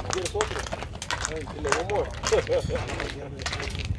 si quieres otro. Y le vamos.